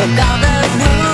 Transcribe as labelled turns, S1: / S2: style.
S1: forgotten who